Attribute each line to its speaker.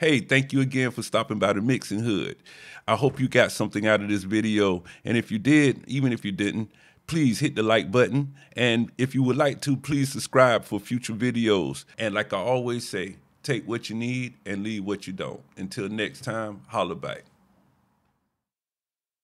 Speaker 1: Hey, thank you again for stopping by the Mixing Hood. I hope you got something out of this video. And if you did, even if you didn't, please hit the like button. And if you would like to, please subscribe for future videos. And like I always say, take what you need and leave what you don't. Until next time, holla back.